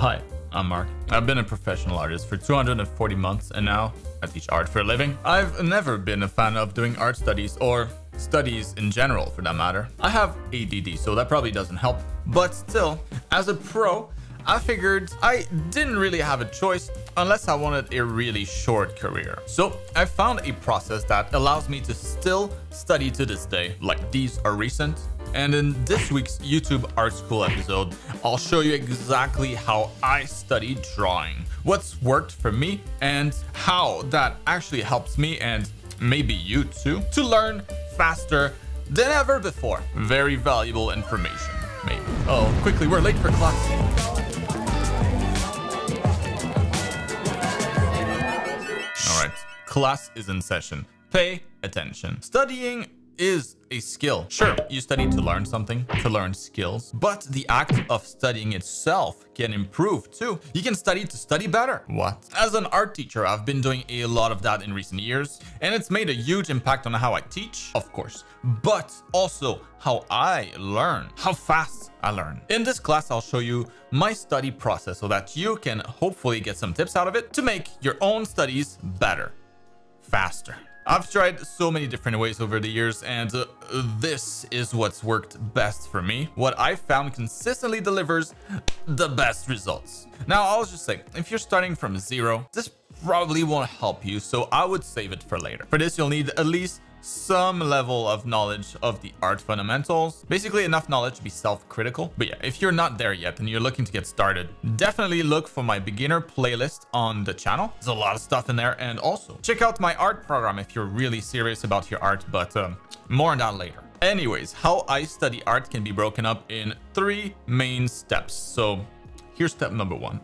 Hi, I'm Marc. I've been a professional artist for 240 months and now I teach art for a living. I've never been a fan of doing art studies or studies in general for that matter. I have ADD, so that probably doesn't help. But still, as a pro, I figured I didn't really have a choice unless I wanted a really short career. So I found a process that allows me to still study to this day, like these are recent. And in this week's YouTube Art School episode, I'll show you exactly how I study drawing, what's worked for me, and how that actually helps me and maybe you too, to learn faster than ever before. Very valuable information, maybe. Oh, quickly, we're late for class. All right, class is in session. Pay attention. Studying is a skill. Sure, you study to learn something, to learn skills, but the act of studying itself can improve too. You can study to study better. What? As an art teacher, I've been doing a lot of that in recent years, and it's made a huge impact on how I teach, of course, but also how I learn, how fast I learn. In this class, I'll show you my study process so that you can hopefully get some tips out of it to make your own studies better faster. I've tried so many different ways over the years and uh, this is what's worked best for me. What I found consistently delivers the best results. Now, I'll just say, if you're starting from zero, this probably won't help you, so I would save it for later. For this, you'll need at least some level of knowledge of the art fundamentals. Basically enough knowledge to be self-critical. But yeah if you're not there yet and you're looking to get started definitely look for my beginner playlist on the channel. There's a lot of stuff in there. And also check out my art program if you're really serious about your art but um, more on that later. Anyways how i study art can be broken up in three main steps. So Here's step number one.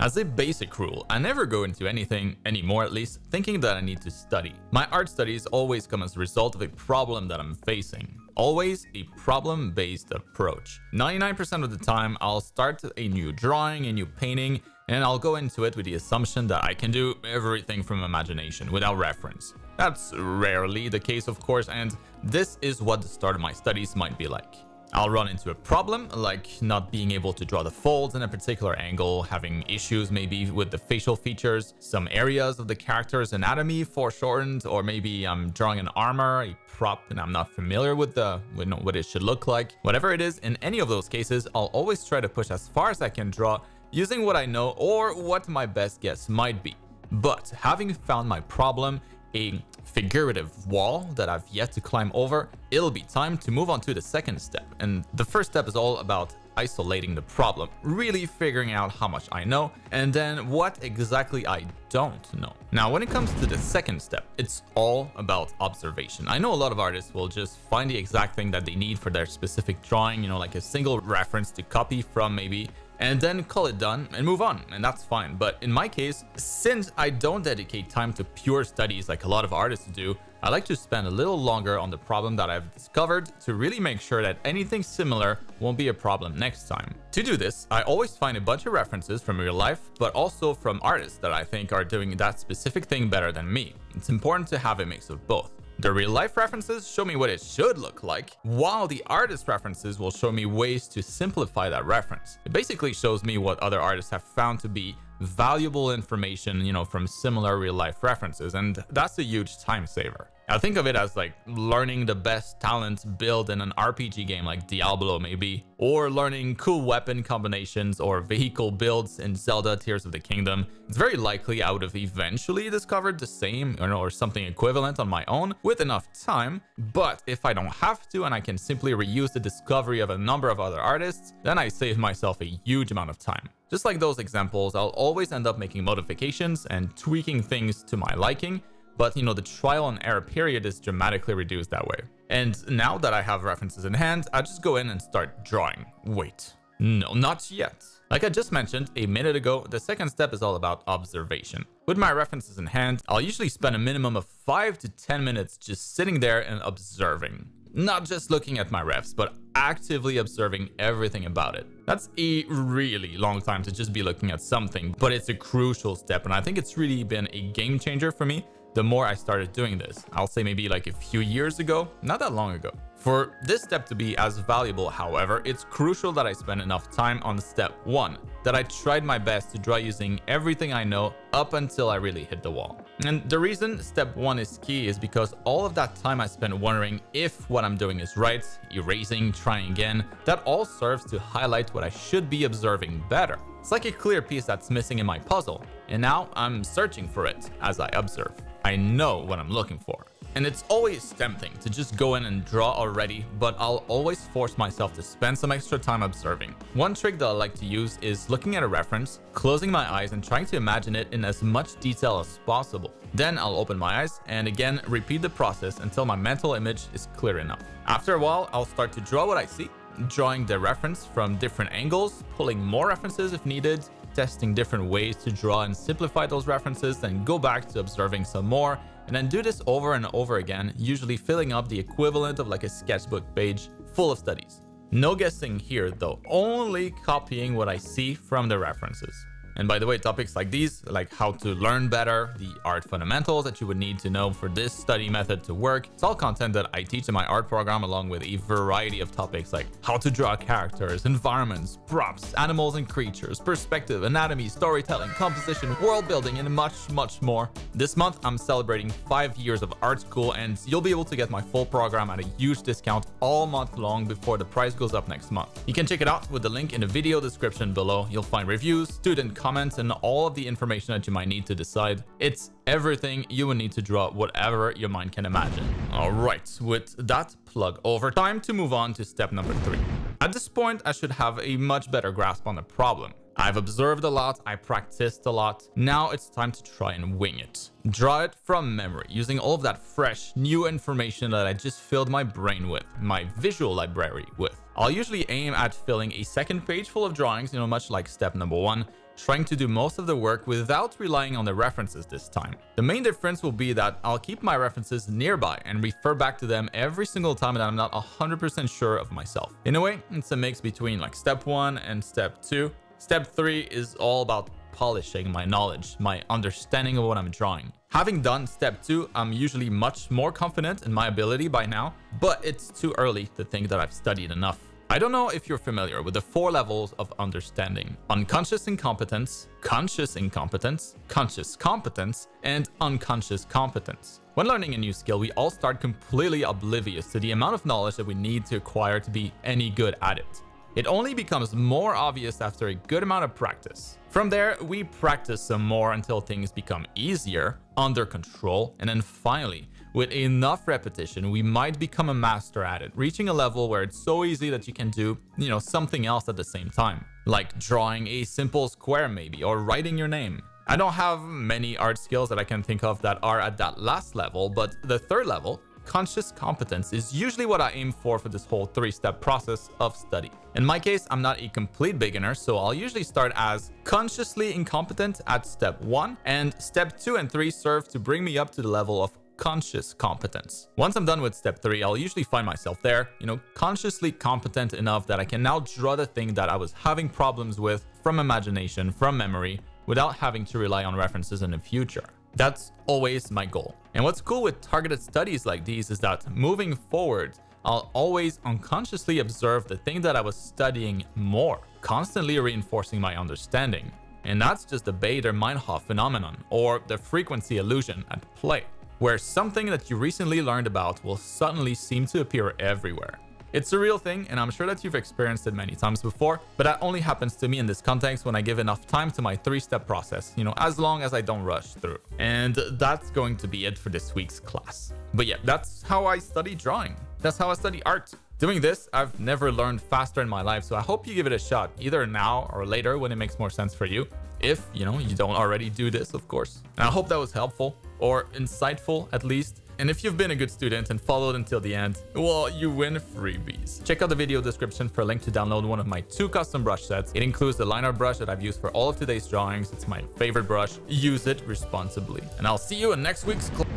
As a basic rule, I never go into anything, anymore at least, thinking that I need to study. My art studies always come as a result of a problem that I'm facing. Always a problem-based approach. 99% of the time, I'll start a new drawing, a new painting, and I'll go into it with the assumption that I can do everything from imagination without reference. That's rarely the case, of course, and this is what the start of my studies might be like. I'll run into a problem, like not being able to draw the folds in a particular angle, having issues maybe with the facial features, some areas of the character's anatomy foreshortened, or maybe I'm drawing an armor, a prop, and I'm not familiar with the with what it should look like. Whatever it is, in any of those cases, I'll always try to push as far as I can draw using what I know or what my best guess might be. But having found my problem, a figurative wall that I've yet to climb over, it'll be time to move on to the second step. And the first step is all about isolating the problem, really figuring out how much I know, and then what exactly I don't know. Now, when it comes to the second step, it's all about observation. I know a lot of artists will just find the exact thing that they need for their specific drawing, you know, like a single reference to copy from maybe and then call it done and move on and that's fine but in my case since I don't dedicate time to pure studies like a lot of artists do I like to spend a little longer on the problem that I've discovered to really make sure that anything similar won't be a problem next time. To do this, I always find a bunch of references from real life, but also from artists that I think are doing that specific thing better than me. It's important to have a mix of both. The real life references show me what it should look like, while the artist references will show me ways to simplify that reference. It basically shows me what other artists have found to be valuable information, you know, from similar real life references, and that's a huge time saver. I think of it as like learning the best talents build in an RPG game like Diablo maybe, or learning cool weapon combinations or vehicle builds in Zelda Tears of the Kingdom. It's very likely I would have eventually discovered the same or, or something equivalent on my own with enough time, but if I don't have to and I can simply reuse the discovery of a number of other artists, then I save myself a huge amount of time. Just like those examples, I'll always end up making modifications and tweaking things to my liking, but you know, the trial and error period is dramatically reduced that way. And now that I have references in hand, I just go in and start drawing. Wait, no, not yet. Like I just mentioned a minute ago, the second step is all about observation. With my references in hand, I'll usually spend a minimum of 5 to 10 minutes just sitting there and observing. Not just looking at my refs, but actively observing everything about it. That's a really long time to just be looking at something, but it's a crucial step and I think it's really been a game changer for me the more I started doing this. I'll say maybe like a few years ago, not that long ago. For this step to be as valuable, however, it's crucial that I spend enough time on step one, that I tried my best to draw using everything I know up until I really hit the wall. And the reason step one is key is because all of that time I spent wondering if what I'm doing is right, erasing, trying again, that all serves to highlight what I should be observing better. It's like a clear piece that's missing in my puzzle, and now I'm searching for it as I observe. I know what I'm looking for. And it's always tempting to just go in and draw already, but I'll always force myself to spend some extra time observing. One trick that I like to use is looking at a reference, closing my eyes and trying to imagine it in as much detail as possible. Then I'll open my eyes and again repeat the process until my mental image is clear enough. After a while, I'll start to draw what I see, drawing the reference from different angles, pulling more references if needed, testing different ways to draw and simplify those references, then go back to observing some more, and then do this over and over again, usually filling up the equivalent of like a sketchbook page full of studies. No guessing here though, only copying what I see from the references. And by the way, topics like these, like how to learn better, the art fundamentals that you would need to know for this study method to work, it's all content that I teach in my art program along with a variety of topics like how to draw characters, environments, props, animals and creatures, perspective, anatomy, storytelling, composition, world building, and much, much more. This month, I'm celebrating five years of art school and you'll be able to get my full program at a huge discount all month long before the price goes up next month. You can check it out with the link in the video description below. You'll find reviews, student comments, and all of the information that you might need to decide. It's everything you would need to draw whatever your mind can imagine. All right, with that plug over, time to move on to step number three. At this point, I should have a much better grasp on the problem. I've observed a lot, I practiced a lot. Now it's time to try and wing it. Draw it from memory, using all of that fresh, new information that I just filled my brain with, my visual library with. I'll usually aim at filling a second page full of drawings, you know, much like step number one, trying to do most of the work without relying on the references this time. The main difference will be that I'll keep my references nearby and refer back to them every single time that I'm not 100% sure of myself. In a way, it's a mix between like step one and step two. Step three is all about polishing my knowledge, my understanding of what I'm drawing. Having done step two, I'm usually much more confident in my ability by now, but it's too early to think that I've studied enough. I don't know if you're familiar with the four levels of understanding. Unconscious incompetence, conscious incompetence, conscious competence, and unconscious competence. When learning a new skill, we all start completely oblivious to the amount of knowledge that we need to acquire to be any good at it. It only becomes more obvious after a good amount of practice. From there, we practice some more until things become easier, under control, and then finally, with enough repetition, we might become a master at it, reaching a level where it's so easy that you can do, you know, something else at the same time, like drawing a simple square maybe, or writing your name. I don't have many art skills that I can think of that are at that last level, but the third level, conscious competence is usually what I aim for for this whole three-step process of study. In my case, I'm not a complete beginner, so I'll usually start as consciously incompetent at step one, and step two and three serve to bring me up to the level of conscious competence. Once I'm done with step three, I'll usually find myself there, you know, consciously competent enough that I can now draw the thing that I was having problems with from imagination, from memory, without having to rely on references in the future. That's always my goal. And what's cool with targeted studies like these is that moving forward, I'll always unconsciously observe the thing that I was studying more, constantly reinforcing my understanding. And that's just the Baader-Meinhof phenomenon, or the frequency illusion at play, where something that you recently learned about will suddenly seem to appear everywhere. It's a real thing, and I'm sure that you've experienced it many times before, but that only happens to me in this context when I give enough time to my three-step process, you know, as long as I don't rush through. And that's going to be it for this week's class. But yeah, that's how I study drawing. That's how I study art. Doing this, I've never learned faster in my life, so I hope you give it a shot, either now or later when it makes more sense for you. If, you know, you don't already do this, of course. And I hope that was helpful, or insightful at least. And if you've been a good student and followed until the end, well, you win freebies. Check out the video description for a link to download one of my two custom brush sets. It includes the line art brush that I've used for all of today's drawings. It's my favorite brush. Use it responsibly. And I'll see you in next week's class.